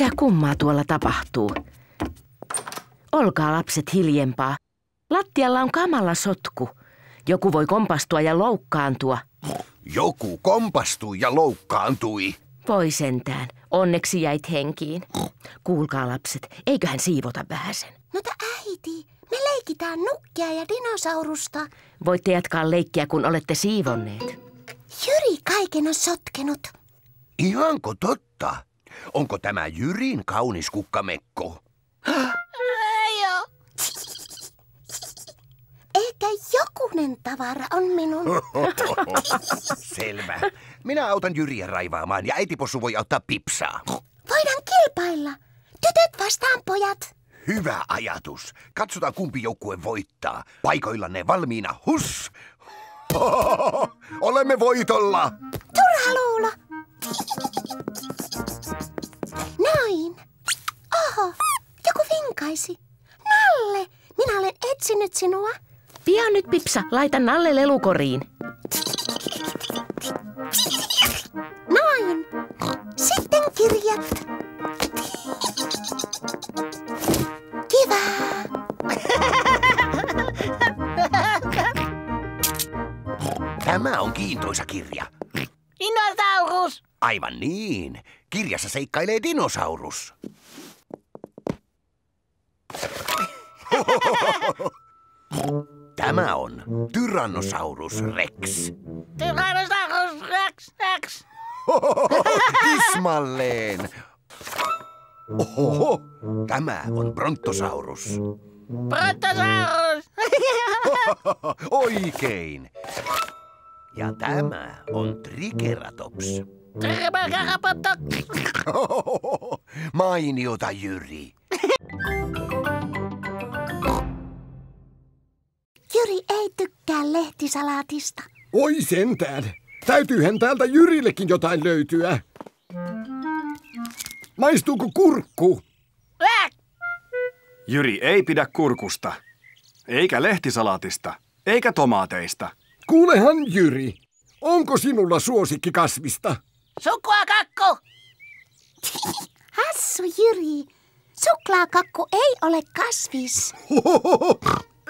Mitä kummaa tuolla tapahtuu? Olkaa lapset hiljempaa. Lattialla on kamala sotku. Joku voi kompastua ja loukkaantua. Joku kompastui ja loukkaantui. Voi sentään. Onneksi jäit henkiin. Kuulkaa lapset, eiköhän siivota vähäsen. Mutta äiti, me leikitään nukkia ja dinosaurusta. Voitte jatkaa leikkiä, kun olette siivonneet. Jyri kaiken on sotkenut. Ihanko totta? Onko tämä Jyrin kaunis kukkamekko? Ei oo. Ehkä jokunen tavara on minun. Selvä. Minä autan Jyriä raivaamaan ja äitipossu voi auttaa Pipsaa. Voidaan kilpailla. Tytöt vastaan pojat. Hyvä ajatus. Katsotaan kumpi joukkue voittaa. Paikoillanne valmiina. Hus! Olemme voitolla. Turha luulo. Noin. Oho, joku vinkaisi. Nalle, minä olen etsinyt sinua. Pian nyt, Pipsa, laita Nalle lelukoriin. Noin. Sitten kirjat. Kiva. Tämä on kiintoisa kirja. Dinosaurus! Aivan niin. Kirjassa seikkailee dinosaurus. Tämä on Tyrannosaurus Rex. Tyrannosaurus Rex Rex! Tismalleen. Oho, tämä on Brontosaurus. Brontosaurus! Oikein. Ja tämä on Triceratops. Mainiota, Jyri. Jyri ei tykkää lehtisalaatista. Oi sentään. Täytyyhän täältä Jyrillekin jotain löytyä. Maistuuko kurkku? Jyri ei pidä kurkusta, eikä lehtisalaatista, eikä tomaateista. Kuulehan Jyri, onko sinulla suosikki kasvista? Sukua kakku! Hassu Jyri, suklaakakku ei ole kasvis.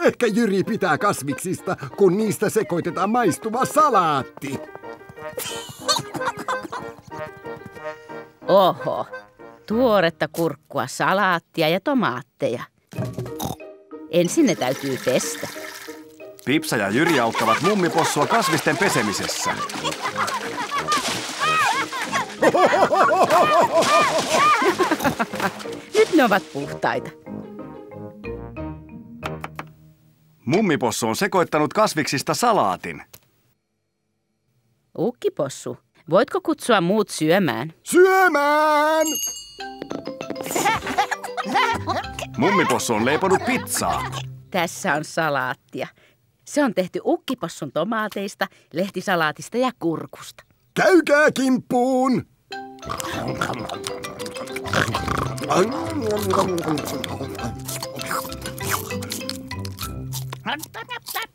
Ehkä Jyri pitää kasviksista, kun niistä sekoitetaan maistuva salaatti. Oho, tuoretta kurkkua, salaattia ja tomaatteja. Ensin ne täytyy pestä. Pipsa ja Jyri auttavat mummipossua kasvisten pesemisessä. Nyt ne ovat puhtaita. Mummipossu on sekoittanut kasviksista salaatin. Ukkipossu, voitko kutsua muut syömään? Syömään! Mummipossu on leiponut pizzaa. Tässä on salaattia. Se on tehty ukkipossun tomaateista, lehtisalaatista ja kurkusta. Käykää kimppuun!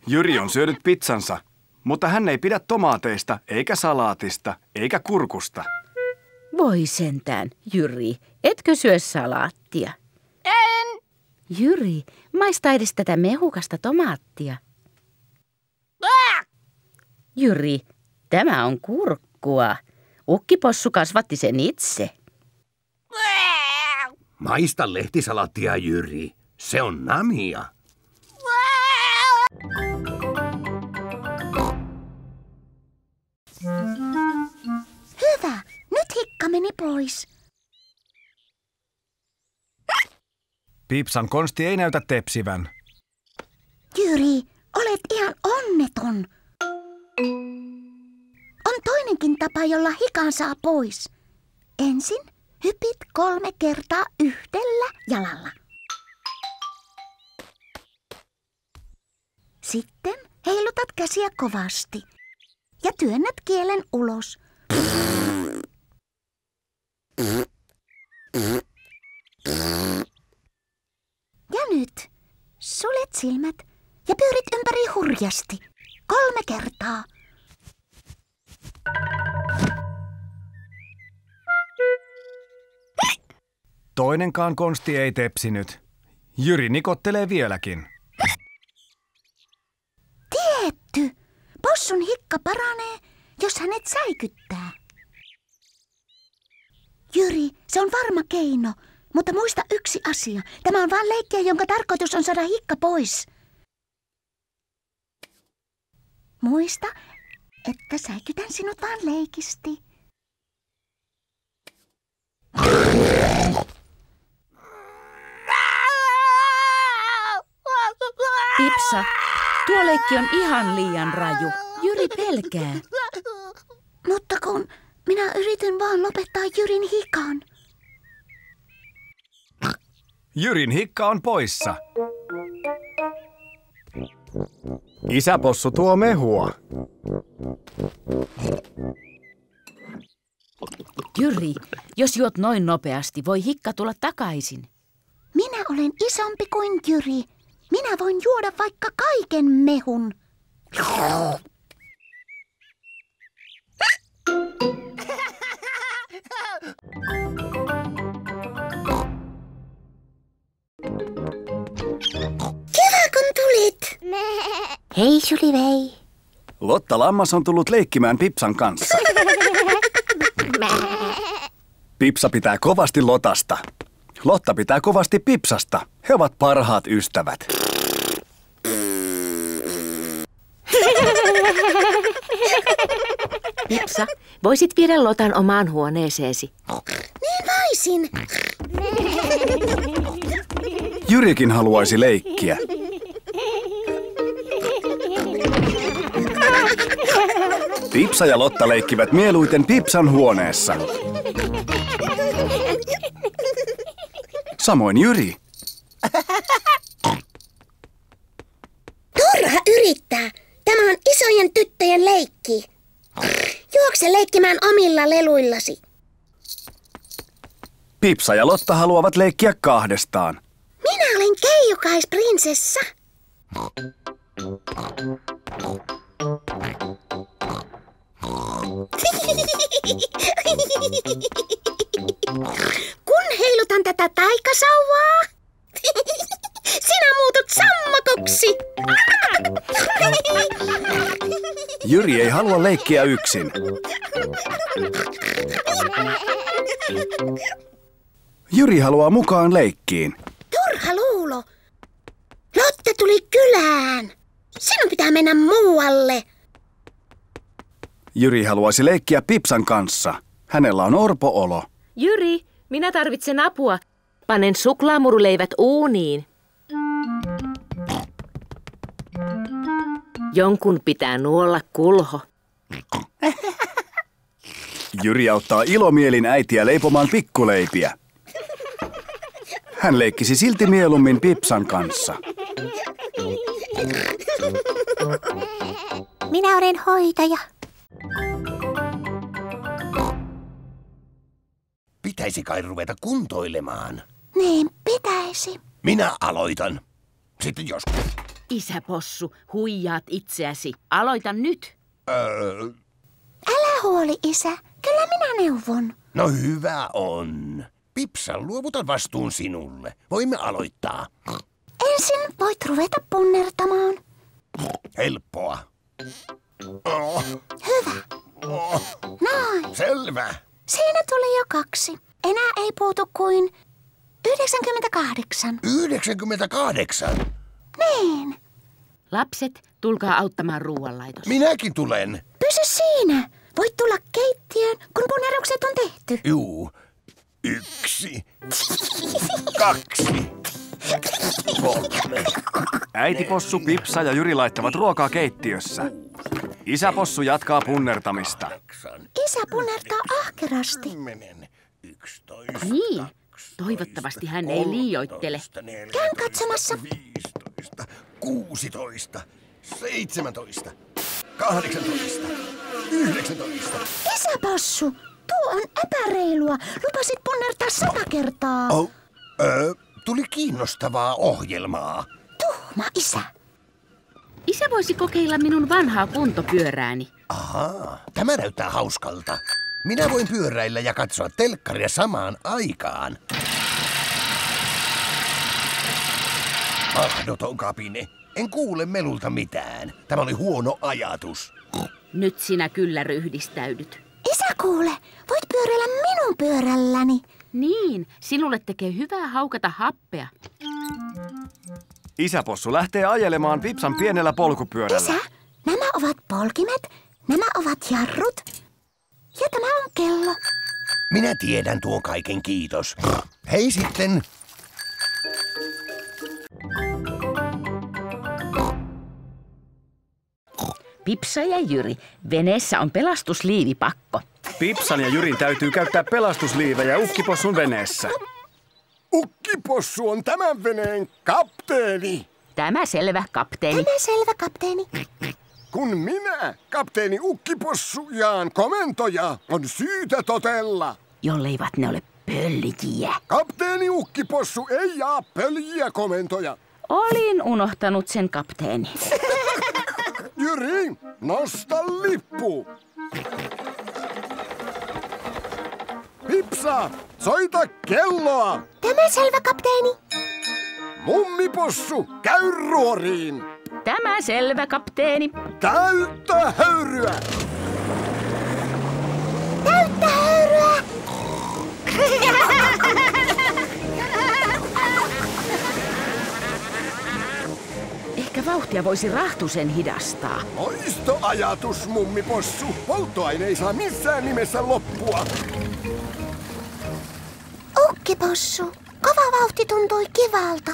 Jyri on syönyt pizzansa, mutta hän ei pidä tomaateista, eikä salaatista, eikä kurkusta. Voi sentään, Jyri, etkö syö salaattia? En! Jyri, maista edes tätä mehukasta tomaattia. Jyri, tämä on kurkkua. Ukkipossu kasvatti sen itse. Maista lehtisalaattia, Jyri. Se on namia. Hyvä, nyt hikka meni pois. Pipsan konsti ei näytä tepsivän. Jyri, olet ihan onneton. On toinenkin tapa, jolla hikan saa pois. Ensin hypit kolme kertaa yhdellä jalalla. Sitten heilutat käsiä kovasti ja työnnät kielen ulos. Ja nyt suljet silmät ja pyörit ympäri hurjasti. Kolme kertaa. Toinenkaan konsti ei tepsinyt. Jyri nikottelee vieläkin. Tietty. Possun hikka paranee, jos hänet säikyttää. Jyri, se on varma keino. Mutta muista yksi asia. Tämä on vain leikkiä, jonka tarkoitus on saada hikka pois. Muista, että säikytän sinut vain leikisti. Pipsa, tuo leikki on ihan liian raju. Jyri pelkää. Mutta kun minä yritän vaan lopettaa Jyrin hikan. Jyrin hikka on poissa. Isäpossu tuo mehua. Jyri, jos juot noin nopeasti, voi hikka tulla takaisin. Minä olen isompi kuin Jyri. Minä voin juoda vaikka kaiken mehun. Hei Sulivei. Lotta Lammas on tullut leikkimään Pipsan kanssa. Pipsa pitää kovasti Lotasta. Lotta pitää kovasti Pipsasta. He ovat parhaat ystävät. Pipsa, voisit viedä Lotan omaan huoneeseesi. Niin voisin. Jyrikin haluaisi leikkiä. Pipsa ja Lotta leikkivät mieluiten Pipsan huoneessa. Samoin Jyri. Turha yrittää. Tämä on isojen tyttöjen leikki. Juokse leikkimään omilla leluillasi. Pipsa ja Lotta haluavat leikkiä kahdestaan. Minä olen keijukais-prinsessa. Kun heilutan tätä taikasauvaa, sinä muutut sammakoksi. Jyri ei halua leikkiä yksin. Jyri haluaa mukaan leikkiin. Turha luulo. Lotta tuli kylään. Sinun pitää mennä muualle. Jyri haluaisi leikkiä Pipsan kanssa. Hänellä on orpo-olo. Jyri, minä tarvitsen apua. Panen suklaamuruleivät uuniin. Jonkun pitää nuolla kulho. Jyri auttaa ilomielin äitiä leipomaan pikkuleipiä. Hän leikkisi silti mieluummin Pipsan kanssa. Minä olen hoitaja. Pitäisi kai ruveta kuntoilemaan. Niin pitäisi. Minä aloitan. Sitten joskus. Isäpossu, huijaat itseäsi. Aloita nyt. Öö, Älä huoli, isä. Kyllä minä neuvon. no hyvä on. Pipsa, luovutan vastuun sinulle. Voimme aloittaa. Ensin voit ruveta punnertamaan. Helppoa. Oh, Hyvä. oh, Noin. selvä. Siinä tuli jo kaksi. Enää ei puutu kuin 98. 98. Niin. Lapset, tulkaa auttamaan ruoanlaitossa. Minäkin tulen. Pysy siinä. Voit tulla keittiöön, kun punnerukset on tehty. Juu. Yksi. Kaksi. Kolme. Äiti Possu, Pipsa ja Jyri laittavat ruokaa keittiössä. Isä Possu jatkaa punnertamista. Isä punnertaa ahkerasti. Niin, toivottavasti hän ei liioittele. Käyn katsomassa. 15, 16, 17, 18, 19. Isäpossu, tuo on epäreilua. Lupasit punnertaa sata kertaa. Oh, ö, tuli kiinnostavaa ohjelmaa. Tuhma isä. Isä voisi kokeilla minun vanhaa kuntopyörääni. Ahaa, tämä näyttää hauskalta. Minä voin pyöräillä ja katsoa telkkaria samaan aikaan. Mahdoton kapine. En kuule melulta mitään. Tämä oli huono ajatus. Nyt sinä kyllä ryhdistäydyt. Isä kuule, voit pyöräillä minun pyörälläni. Niin, sinulle tekee hyvää haukata happea. Isäpossu lähtee ajelemaan Pipsan pienellä polkupyörällä. Isä, nämä ovat polkimet, nämä ovat jarrut ja tämä on kello. Minä tiedän tuon kaiken, kiitos. Hei sitten. Pipsa ja Jyri, veneessä on pelastusliivipakko. Pipsan ja Jyrin täytyy käyttää pelastusliivejä ukkipossun veneessä. Ukkipossu on tämän veneen kapteeni. Tämä selvä, kapteeni. Tämä selvä, kapteeni. Kun minä, kapteeni Ukkipossu, jaan komentoja, on syytä totella. Jolleivat ne ole pöllijiä. Kapteeni Ukkipossu ei jaa pöljiä komentoja. Olin unohtanut sen kapteeni. Jyri, nosta lippu. Pipsa, soita kelloa. Tämä selvä, kapteeni. Mummipossu, käy ruoriin. Tämä selvä, kapteeni. Täyttä höyryä. Täyttä höyryä. Ehkä vauhtia voisi rahtusen hidastaa. Loistoajatus, mummipossu. Polttoaine ei saa missään nimessä loppua. Ukkipossu, kova vauhti tuntui kivalta.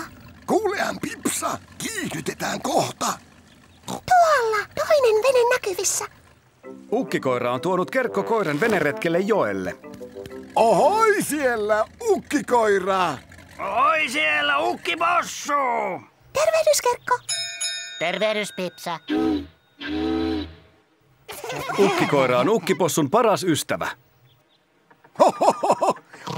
Kuulehan, Pipsa, kiihdytetään kohta. Tuolla, toinen vene näkyvissä. Ukkikoira on tuonut kerkkokoiran veneretkelle joelle. Ohoi siellä, ukkikoira. Oi siellä, ukkipossu! Tervehdys, Kerkko. Tervehdys, Pipsa. Ukkikoira on ukkipossun paras ystävä.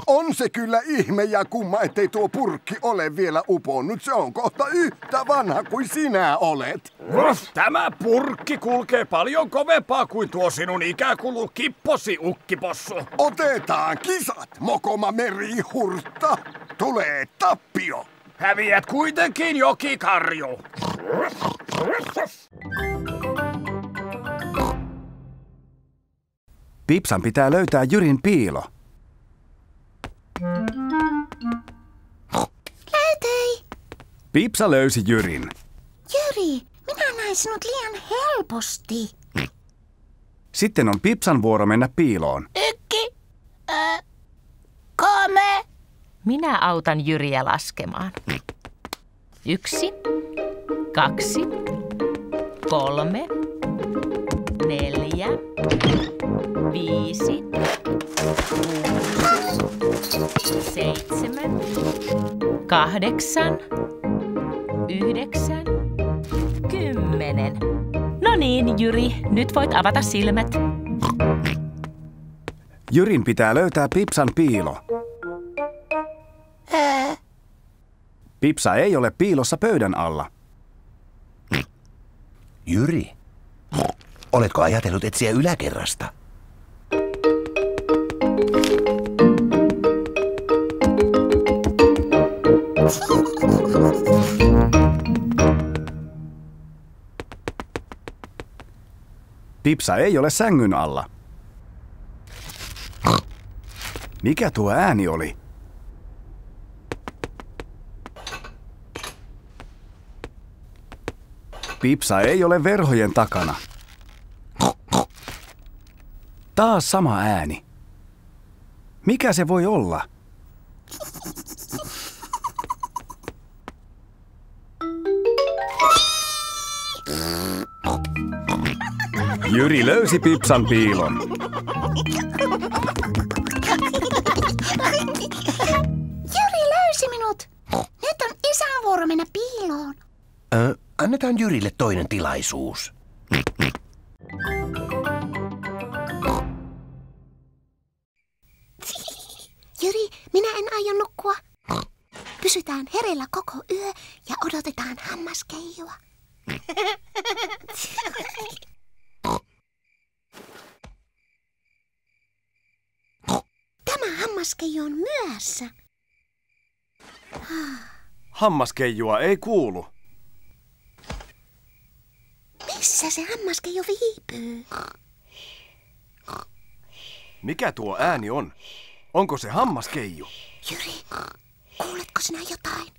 On se kyllä ihme ja kumma, ettei tuo purkki ole vielä uponnut. Se on kohta yhtä vanha kuin sinä olet. Tämä purkki kulkee paljon kovempaa kuin tuo sinun ikäkulu kipposi, ukkipossu. Otetaan kisat, mokoma merihurtta. Tulee tappio. Häviät kuitenkin jokikarju. Pipsan pitää löytää Jyrin piilo. Löytyi. Pipsa löysi Jyrin. Jyri, minä näin sinut liian helposti. Sitten on Pipsan vuoro mennä piiloon. Ykki, ö, kolme, Minä autan Jyriä laskemaan. Yksi, kaksi, kolme, neljä, viisi, kuusi, seitsemän, kahdeksan, yhdeksän, kymmenen. No niin, Jyri, nyt voit avata silmät. Jyrin pitää löytää Pipsan piilo. Pipsa ei ole piilossa pöydän alla. Jyri, oletko ajatellut etsiä yläkerrasta? Pipsa ei ole sängyn alla. Mikä tuo ääni oli? Pipsa ei ole verhojen takana. Taas sama ääni. Mikä se voi olla? Jyri löysi Pipsan piilon. Jyri löysi minut. Nyt on isän vuoro mennä piiloon. Ö, annetaan Jyrille toinen tilaisuus. Jyri, minä en aio nukkua. Pysytään hereillä koko yö ja odotetaan hammaskeijua. Tämä hammaskeijo on myöhässä. Hammaskeijua ei kuulu. Missä se hammaskeijo viipyy? Mikä tuo ääni on? Onko se hammaskeiju? Jyri, kuuletko sinä jotain?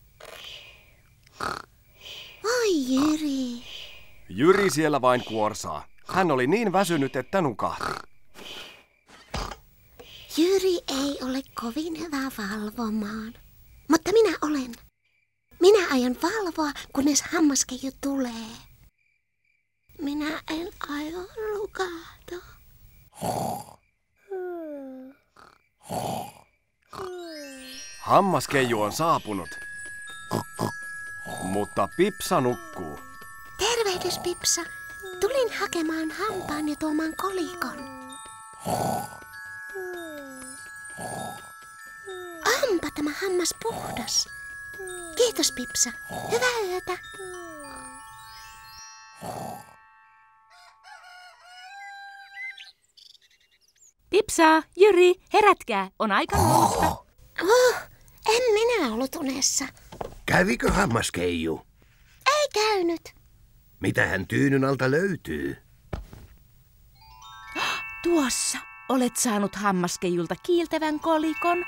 Oi Jyri. Jyri siellä vain kuorsaa. Hän oli niin väsynyt, että nukahti. Jyri ei ole kovin hyvä valvomaan. Mutta minä olen. Minä aion valvoa, kunnes hammaskeiju tulee. Minä en aio nukahtaa. Hammaskeiju on saapunut. Mutta Pipsa nukkuu. Tervehdys, Pipsa. Tulin hakemaan hampaan ja tuomaan kolikon. Onpa tämä hammas puhdas. Kiitos, Pipsa. Hyvää yötä. Pipsa, Jyri, herätkää, on aika nousta. Oh, en minä ollut unessa. Kävikö hammaskeiju? Ei käynyt. Mitähän tyynyn alta löytyy? Tuossa olet saanut hammaskeijulta kiiltävän kolikon.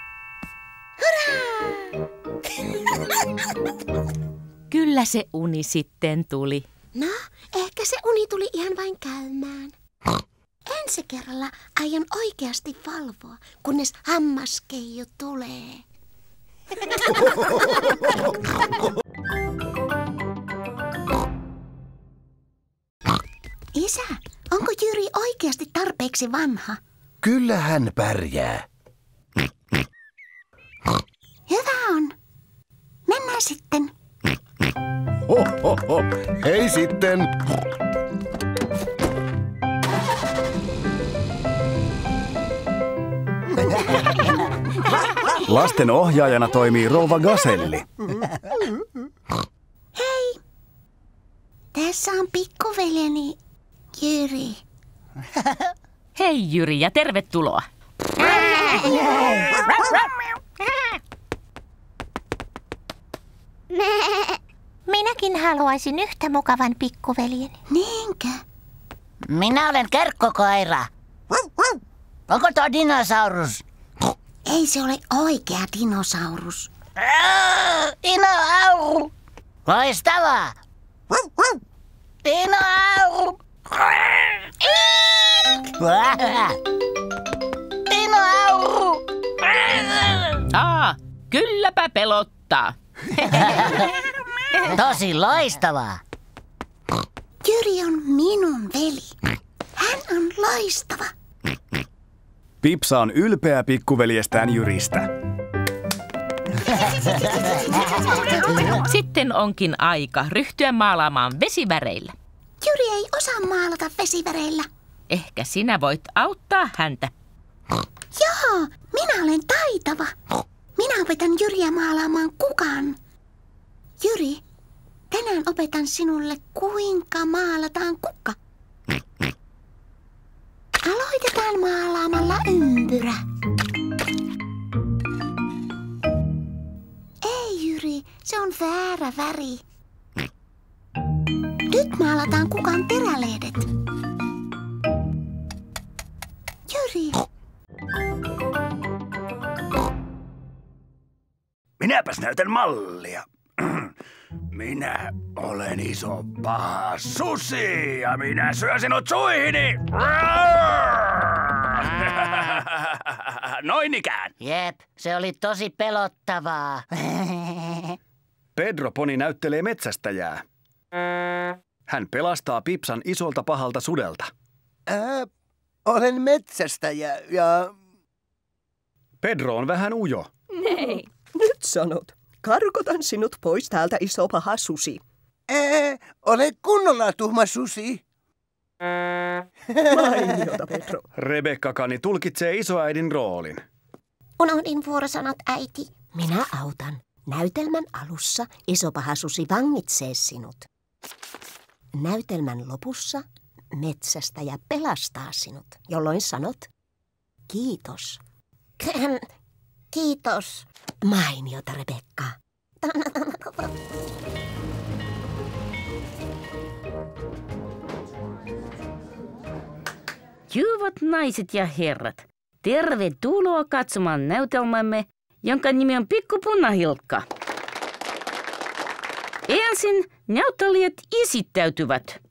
Kyllä se uni sitten tuli. No, ehkä se uni tuli ihan vain käymään. Ensi kerralla aion oikeasti valvoa, kunnes hammaskeiju tulee. Isä, onko Jyri oikeasti tarpeeksi vanha? Kyllä hän pärjää. Hyvä on. Mennään sitten. Ho, ho, ho. Hei sitten. Lasten ohjaajana toimii rouva Gaselli. Hei. Tässä on pikkuveljeni Jyri. Hei Jyri ja tervetuloa. Minäkin haluaisin yhtä mukavan pikkuveljeni. Niinkö? Minä olen kerkkokoira. Onko tuo dinosaurus? Ei se ole oikea dinosaurus. Dinoauru! Loistavaa! Dinoauru! Dinoauru! Aa, kylläpä pelottaa. Tosi loistavaa! Jyri on minun veli. Hän on loistava. Pipsa on ylpeä pikkuveljestään Jyristä. Sitten onkin aika ryhtyä maalaamaan vesiväreillä. Jyri ei osaa maalata vesiväreillä. Ehkä sinä voit auttaa häntä. Joo, minä olen taitava. Minä opetan Jyriä maalaamaan kukan. Jyri, tänään opetan sinulle, kuinka maalataan kukka. Aloitetaan maalaamalla ympyrä. Ei, Jyri, se on väärä väri. Nyt maalataan kukan terälehdet. Jyri, Minäpäs näytän mallia. Minä olen iso paha susi ja minä syön sinut suihini. Noin ikään. Jep, se oli tosi pelottavaa. Pedro Poni näyttelee metsästäjää. Hän pelastaa Pipsan isolta pahalta sudelta. Ää, olen metsästäjä ja... Pedro on vähän ujo. Nyt sanot. Karkotan sinut pois täältä, iso paha susi. Ää, ole kunnolla tuhma susi. Mainiota, Pedro. Rebekka Kani tulkitsee isoäidin roolin. unohdin vuorosanat äiti. Minä autan. Näytelmän alussa iso paha susi vangitsee sinut. Näytelmän lopussa metsästäjä pelastaa sinut, jolloin sanot kiitos. Kiitos. Mainiota, Rebekka. Hyvät naiset ja herrat, tervetuloa katsomaan näytelmämme, jonka nimi on Pikku Punahilkka. Ensin näyttelijät esittäytyvät.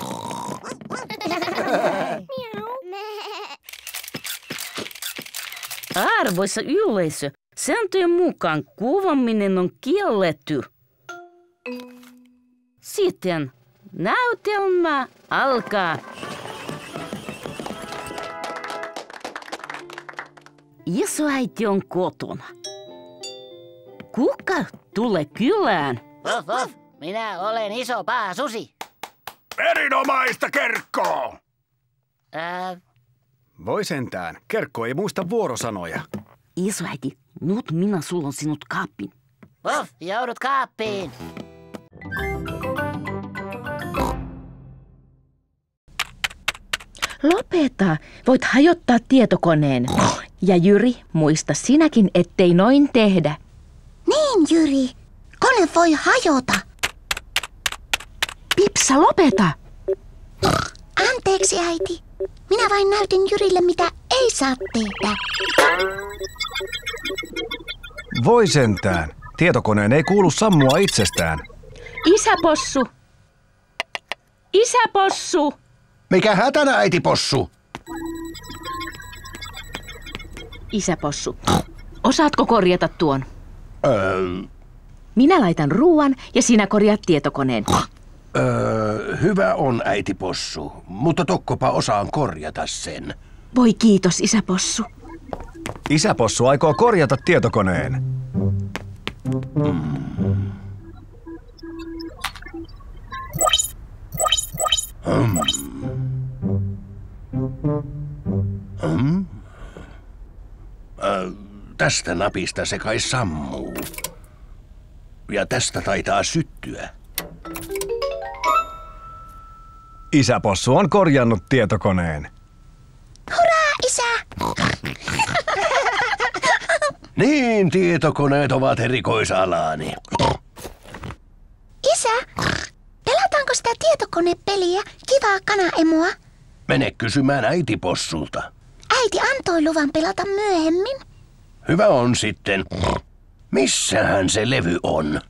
Arvoisa yleisö, sääntöjen mukaan kuvaaminen on kielletty. Sitten näytelmä alkaa. Isoäiti on kotona. Kuka tulee kylään? Vof, vof. Minä olen iso paha susi. Erinomaista kerkkoa! Ää, Voi sentään. Kerkko ei muista vuorosanoja. Isoäiti, nyt minä sulon sinut kaappiin. vof, joudut kaappiin. Lopeta, voit hajottaa tietokoneen. Ja Jyri, muista sinäkin, ettei noin tehdä. Niin, Jyri. Kone voi hajota. Pipsa, lopeta! Anteeksi, äiti. Minä vain näytin Jyrille, mitä ei saa tehdä. Voi sentään. Tietokoneen ei kuulu sammua itsestään. Isäpossu! Isäpossu! Mikä hätänä, äiti possu? Isäpossu, osaatko korjata tuon? Öö, Minä laitan ruuan ja sinä korjaat tietokoneen. Öö, hyvä on, äiti possu, mutta tokkopa osaan korjata sen. Voi kiitos, isäpossu. Isäpossu aikoo korjata tietokoneen. Öö, tästä napista se kai sammuu. Ja tästä taitaa syttyä. Isäpossu on korjannut tietokoneen. Hurraa, isä! Niin, tietokoneet ovat erikoisalaani. Isä, pelataanko sitä tietokonepeliä Kivaa kanaemoa? Mene kysymään äitipossulta. Äiti antoi luvan pelata myöhemmin. Hyvä on sitten. Missähän se levy on?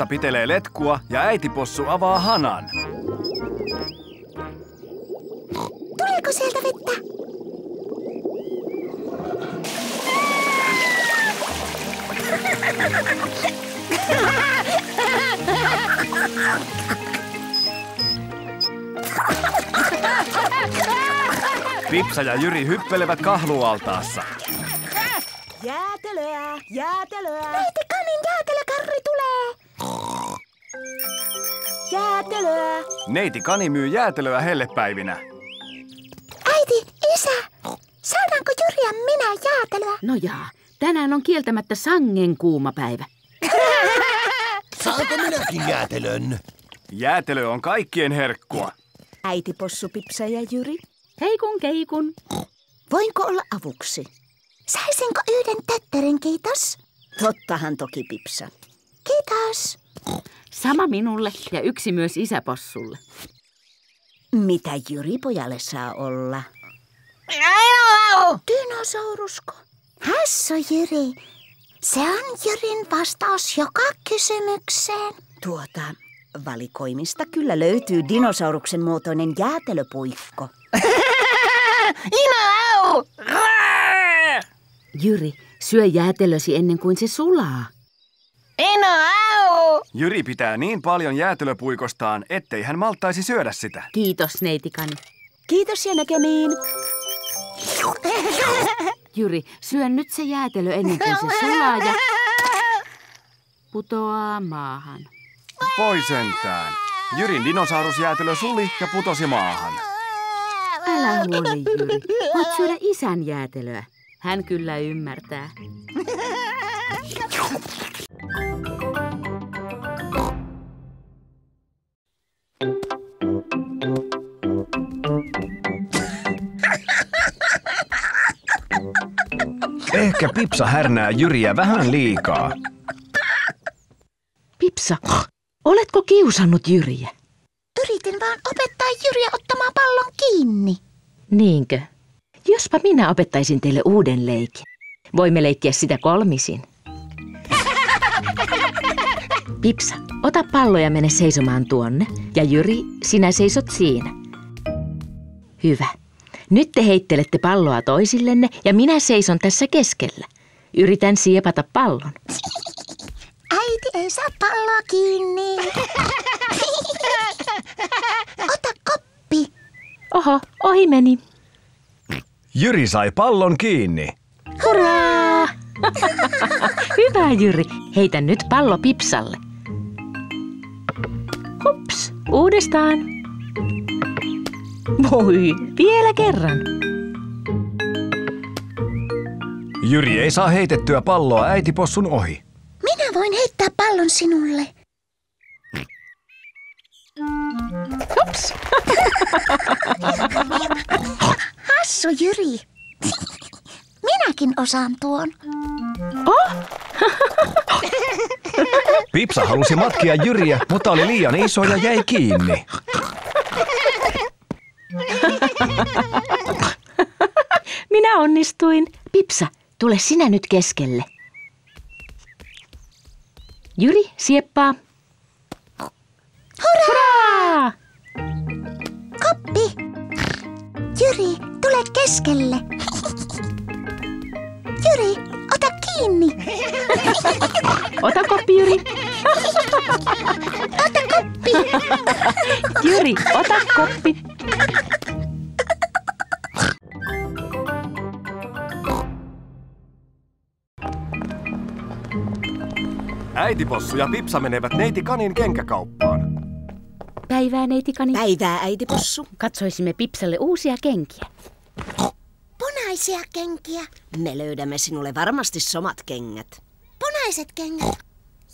Pipsa pitelee letkua ja äitipossu avaa hanan. Tuleeko sieltä vettä? Pipsa ja Jyri hyppelevät kahlualtaassa. Jäätelöä, jäätelöä, jäätelöä. Neiti Kani myy jäätelöä hellepäivinä. Äiti, isä, saadaanko Jyri ja minä jäätelöä? No jaa, tänään on kieltämättä sangen kuuma päivä. Saanko minäkin jäätelön? Jäätelö on kaikkien herkkua. Äiti Possu, Pipsa ja Jyri. Heikun keikun. Voinko olla avuksi? Saisinko yhden tötterin, kiitos? Tottahan toki, Pipsa. Kiitos. Sama minulle ja yksi myös isäpossulle. Mitä Jyri pojalle saa olla? Dinosaurusko? Hässö, Jyri. Se on Jyrin vastaus joka kysymykseen. Tuota, valikoimista kyllä löytyy dinosauruksen muotoinen jäätelöpuikko. Jyri, syö jäätelösi ennen kuin se sulaa. Jyri pitää niin paljon jäätelöpuikostaan, ettei hän malttaisi syödä sitä. Kiitos, neitikani. Kiitos ja näkemiin. Jyri, syö nyt se jäätelö ennen kuin se sulaa ja putoaa maahan. Voi sentään. Jyrin dinosaurusjäätelö suli ja putosi maahan. Älä huoli, Jyri. Voit syödä isän jäätelöä. Hän kyllä ymmärtää. Ehkä Pipsa härnää Jyriä vähän liikaa. Pipsa, oletko kiusannut Jyriä? Yritin vaan opettaa Jyriä ottamaan pallon kiinni. Niinkö? Jospa minä opettaisin teille uuden leikin. Voimme leikkiä sitä kolmisin. Pipsa, ota pallo ja mene seisomaan tuonne. Ja Jyri, sinä seisot siinä. Hyvä. Nyt te heittelette palloa toisillenne ja minä seison tässä keskellä. Yritän siepata pallon. Äiti ei saa palloa kiinni. Ota koppi. Oho, ohi meni. Jyri sai pallon kiinni. Hurraa! Hyvä Jyri, heitä nyt pallo Pipsalle. Hups, uudestaan. Voi, vielä kerran. Jyri ei saa heitettyä palloa äitipossun ohi. Minä voin heittää pallon sinulle. Hups. Hassu Jyri. Minäkin osaan tuon. Oh? Pipsa halusi matkia Jyriä, mutta oli liian iso ja jäi kiinni. Minä onnistuin. Pipsa, tule sinä nyt keskelle. Jyri, sieppaa. Hurraa! Koppi. Jyri, tule keskelle. Jyri, ota kiinni. Ota koppi, Jyri. Ota koppi. Jyri, ota koppi. Äitipossu ja Pipsa menevät neiti Kanin kenkäkauppaan. Päivää, neitikani. Päivää, äitipossu. Katsoisimme Pipsalle uusia kenkiä. Punaisia kenkiä. Me löydämme sinulle varmasti somat kengät. Punaiset kengät.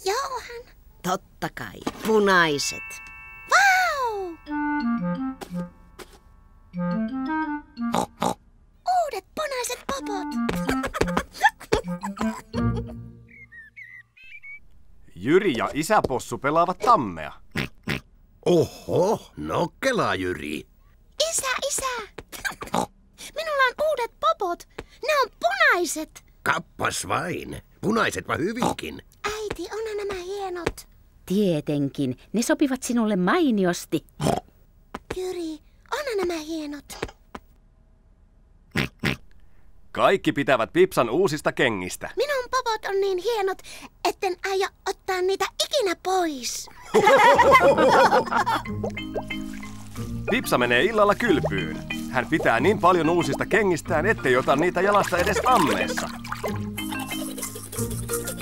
Johan. Totta kai, punaiset. Vau! Uudet punaiset popot. Jyri ja isäpossu pelaavat tammea. Oho, nokkelaa Jyri. Isä, isä. Minulla on uudet popot. Ne on punaiset. Kappas vain. Punaisetpa hyvinkin. Äiti, on nämä hienot. Tietenkin, ne sopivat sinulle mainiosti. Jyri, on nämä hienot. Kaikki pitävät Pipsan uusista kengistä. Minun popot on niin hienot, etten aio ottaa niitä ikinä pois. Pipsa menee illalla kylpyyn. Hän pitää niin paljon uusista kengistään, ettei ota niitä jalasta edes ammeessa.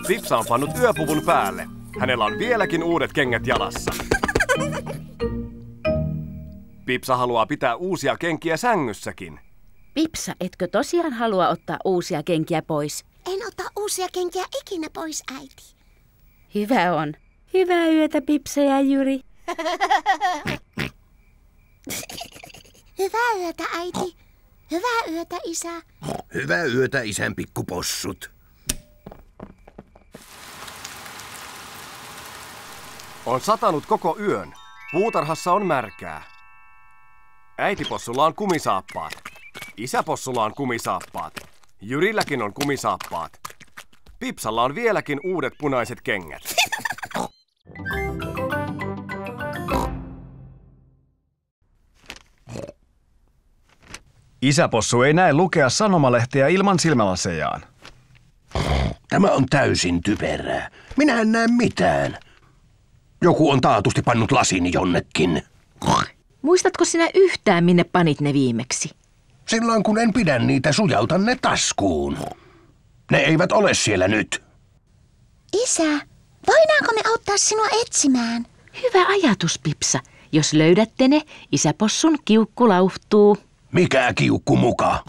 Pipsa on pannut yöpuvun päälle. Hänellä on vieläkin uudet kengät jalassa. Pipsa haluaa pitää uusia kenkiä sängyssäkin. Pipsa, etkö tosiaan halua ottaa uusia kenkiä pois? En ota uusia kenkiä ikinä pois, äiti. Hyvä on. Hyvää yötä, Pipsa ja Jyri. Hyvää yötä, äiti. Hyvää yötä, isä. Hyvää yötä, isän pikkupossut. On satanut koko yön. Puutarhassa on märkää. Äitipossulla on kumisaappaat. Isäpossulla on kumisaappaat. Jyrilläkin on kumisaappaat. Pipsalla on vieläkin uudet punaiset kengät. Isäpossu ei näe lukea sanomalehteä ilman silmälasejaan. Tämä on täysin typerää. Minä en näe mitään. Joku on taatusti pannut lasini jonnekin. Muistatko sinä yhtään, minne panit ne viimeksi? Silloin kun en pidä niitä, sujautan ne taskuun. Ne eivät ole siellä nyt. Isä, voidaanko me auttaa sinua etsimään? Hyvä ajatus, Pipsa. Jos löydätte ne, isäpossun kiukku lauhtuu. Mikä kiukku muka?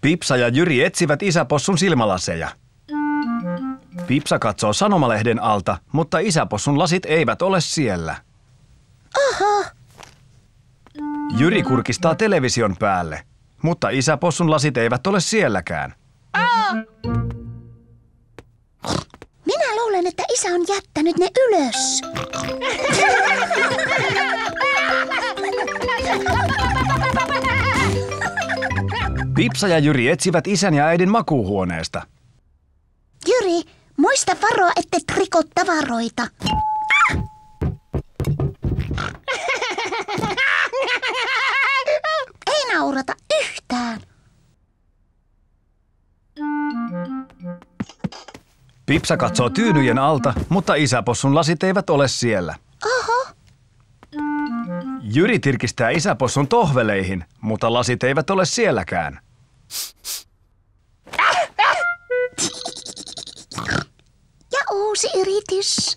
Pipsa ja Jyri etsivät isäpossun silmälaseja. Pipsa katsoo sanomalehden alta, mutta isäpossun lasit eivät ole siellä. Oho, Jyri kurkistaa television päälle, mutta isäpossun lasit eivät ole sielläkään. minä isä on jättänyt ne ylös. Pipsa ja Jyri etsivät isän ja äidin makuuhuoneesta. Jyri, muista varoa, ette riko tavaroita. Ei naurata Pipsa katsoo tyynyjen alta, mutta isäpossun lasit eivät ole siellä. Oho, Jyri tirkistää isäpossun tohveleihin, mutta lasit eivät ole sielläkään. ja uusi yritys.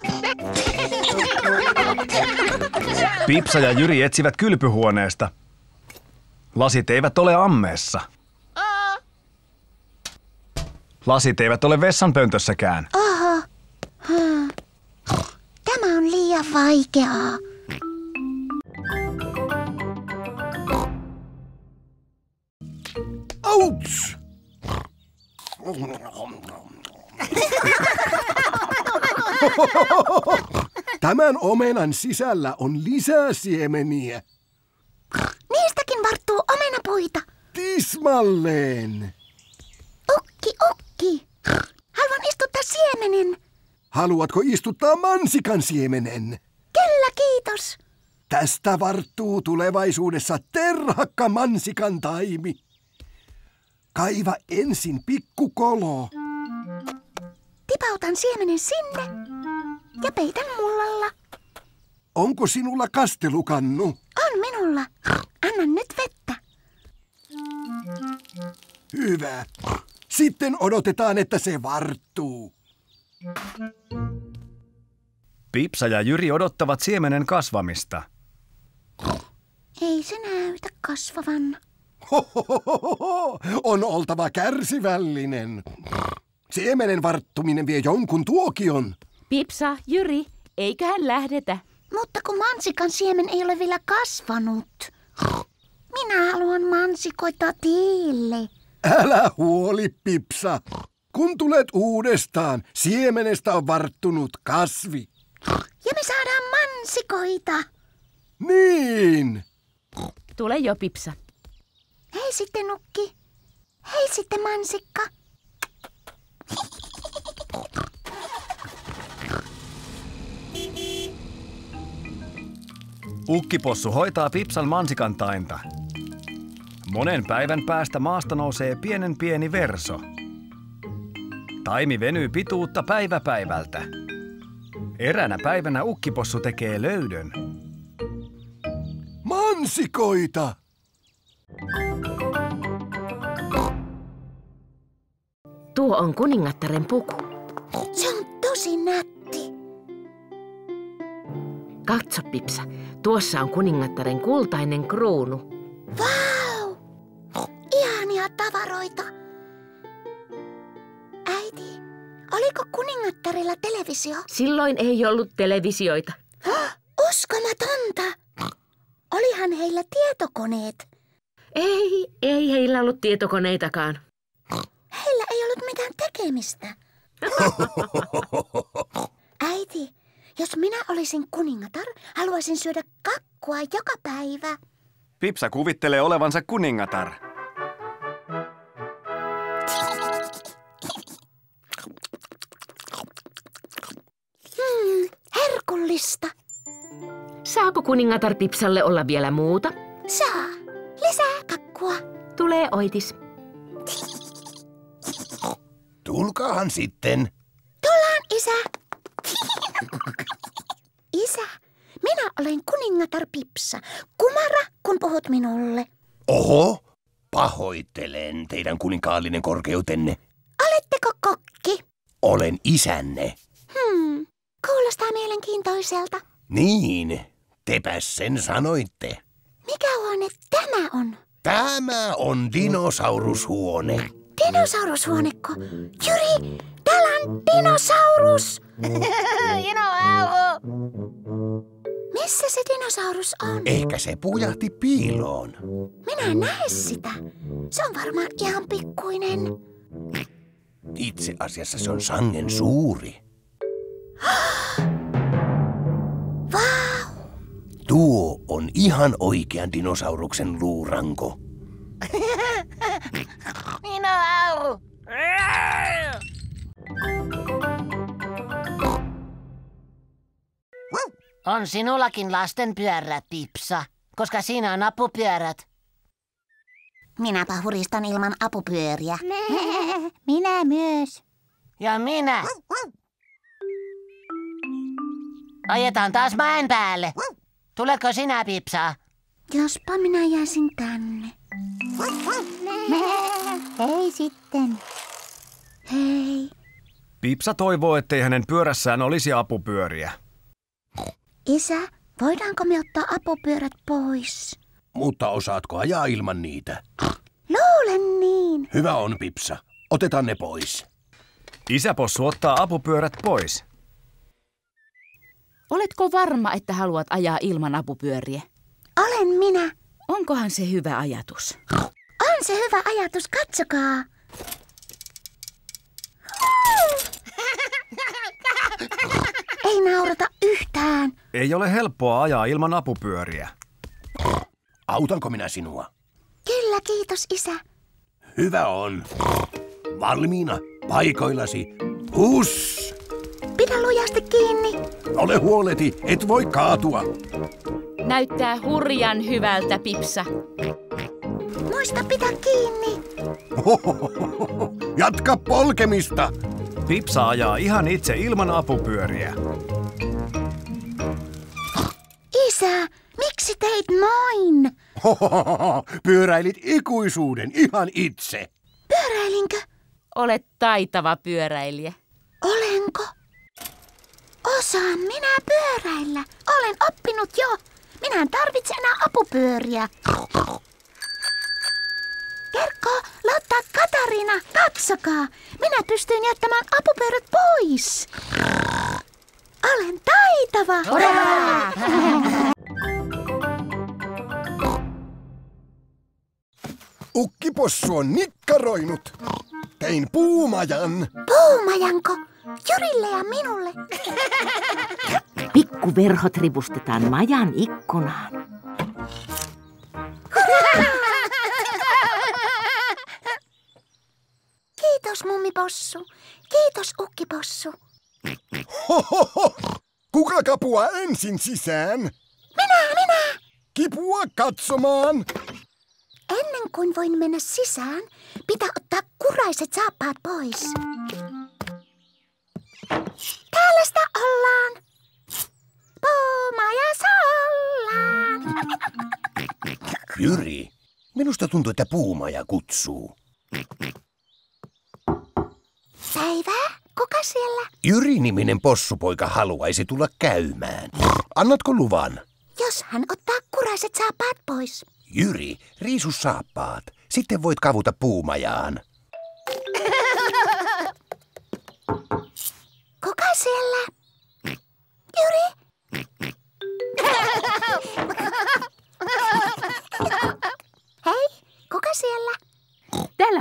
Pipsa ja Jyri etsivät kylpyhuoneesta. Lasit eivät ole ammeessa. Lasit eivät ole vessanpöntössäkään. Oho. Hmm. Tämä on liian vaikeaa. Outs! Tämän omenan sisällä on lisää siemeniä. Niistäkin varttuu omenapuita. Tismalleen. Ukki. Haluan istuttaa siemenen. Haluatko istuttaa mansikan siemenen? Kyllä, kiitos. Tästä varttuu tulevaisuudessa terhakka mansikan taimi. Kaiva ensin pikkukolo. Tipautan siemenen sinne ja peitän mullalla. Onko sinulla kastelukannu? On minulla. Anna nyt vettä. Hyvä. Sitten odotetaan, että se varttuu. Pipsa ja Jyri odottavat siemenen kasvamista. Ei se näytä kasvavan. Hohohoho, on oltava kärsivällinen. Siemenen varttuminen vie jonkun tuokion. Pipsa, Jyri, eiköhän lähdetä. Mutta kun mansikan siemen ei ole vielä kasvanut. Minä haluan mansikoita tiille. Älä huoli, Pipsa. Kun tulet uudestaan, siemenestä on varttunut kasvi. Ja me saadaan mansikoita. Niin. Tule jo, Pipsa. Hei sitten, Nukki. Hei sitten, mansikka. Ukkipossu hoitaa Pipsan mansikan tainta. Monen päivän päästä maasta nousee pienen pieni verso. Taimi venyy pituutta päivä päivältä. Eränä päivänä ukkipossu tekee löydön. Mansikoita! Tuo on kuningattaren puku. Se on tosi nätti. Katso, Pipsa. Tuossa on kuningattaren kultainen kruunu. Vau! Ihania tavaroita. Äiti, oliko kuningattarilla televisio? Silloin ei ollut televisioita. Uskomatonta! Olihan heillä tietokoneet. Ei, ei heillä ollut tietokoneitakaan. Heillä ei ollut mitään tekemistä. Äiti, jos minä olisin kuningatar, haluaisin syödä kakkua joka päivä. Pipsa kuvittelee olevansa kuningatar. Hmm, herkullista. Saako kuningatar Pipsalle olla vielä muuta? Saa. Lisää kakkua. Tulee oitis. Tulkaahan sitten. Tullaan, isä. Isä, minä olen kuningatar Pipsa. Kumara, kun puhut minulle. Oho, pahoittelen teidän kuninkaallinen korkeutenne. Oletteko kokki? Olen isänne. Hmm, mielenkiintoiselta. Niin, tepäs sen sanoitte. Mikä huone tämä on? Tämä on dinosaurushuone. Dinosaurushuonekko. Jyri, täällä on dinosaurus. Dinoauhu! Missä se dinosaurus on? Ehkä se pujahti piiloon. Minä en näe sitä. Se on varmaan ihan pikkuinen. Itse asiassa se on sangen suuri. Vau! Tuo on ihan oikean dinosauruksen luuranko. Dinoauhu! On sinullakin lastenpyörä, Pipsa, koska siinä on apupyörät. Minäpä huristan ilman apupyöriä. Minä myös. Ja minä. Ajetaan taas mäen päälle. Tuletko sinä, Pipsa? Jospa minä jäisin tänne. Hei sitten. Hei, Pipsa toivoo, ettei hänen pyörässään olisi apupyöriä. Isä, voidaanko me ottaa apupyörät pois? Mutta osaatko ajaa ilman niitä? Luulen niin. Hyvä on, Pipsa. Otetaan ne pois. Isäpossu ottaa apupyörät pois. Oletko varma, että haluat ajaa ilman apupyöriä? Olen minä. Onkohan se hyvä ajatus? On se hyvä ajatus, katsokaa. Ei naurata yhtään. Ei ole helppoa ajaa ilman apupyöriä. Autanko minä sinua? Kyllä, kiitos isä. Hyvä on. Valmiina, paikoillasi. Hus! Pidä lujasti kiinni. Ole huoleti, et voi kaatua. Näyttää hurjan hyvältä, Pipsa. Muista pitää kiinni. Jatka polkemista. Pipsa ajaa ihan itse ilman apupyöriä. Isä, miksi teit noin? Pyöräilit ikuisuuden ihan itse. Pyöräilinkö? Olet taitava pyöräilijä. Olenko? Osaan minä pyöräillä. Olen oppinut jo. Minä en tarvitse enää apupyöriä. Kerkko, Lotta, Katariina, katsokaa. Minä pystyn jättämään apupyörät pois. Olen taitava. Ukkipossu on nikkaroinut. Tein puumajan. Puumajanko? Jyrille ja minulle. Pikkuverhot ripustetaan majan ikkunaan. Kiitos, mummipossu. Kiitos, ukkipossu. Hohoho! Kuka kapua ensin sisään? Minä, minä. Kipua katsomaan. Ennen kuin voin mennä sisään, pitää ottaa kuraiset saappaat pois. Täällä sitä ollaan. Puumajassa ollaan. Jyri, minusta tuntuu, että puumaja kutsuu. Päivää, kuka siellä? Jyri-niminen possupoika haluaisi tulla käymään. Annatko luvan? Jos hän ottaa kuraiset saappaat pois. Jyri, riisu saappaat. Sitten voit kavuta puumajaan.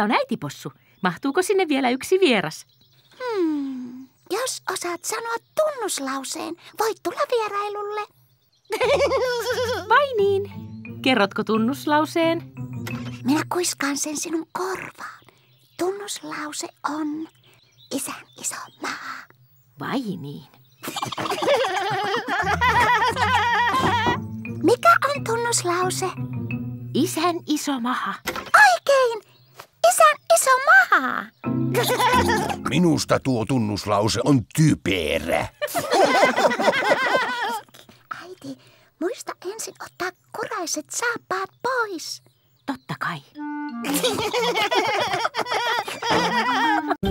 Täällä on äitipossu. Mahtuuko sinne vielä yksi vieras? Hmm, jos osaat sanoa tunnuslauseen, voit tulla vierailulle. Vai niin? Kerrotko tunnuslauseen? Minä kuiskaan sen sinun korvaan. Tunnuslause on isän iso maa. Vai niin? Mikä on tunnuslause? Isän iso maha. Maha! Minusta tuo tunnuslause on typerä. Äiti, muista ensin ottaa kuraiset saappaat pois. Totta kai.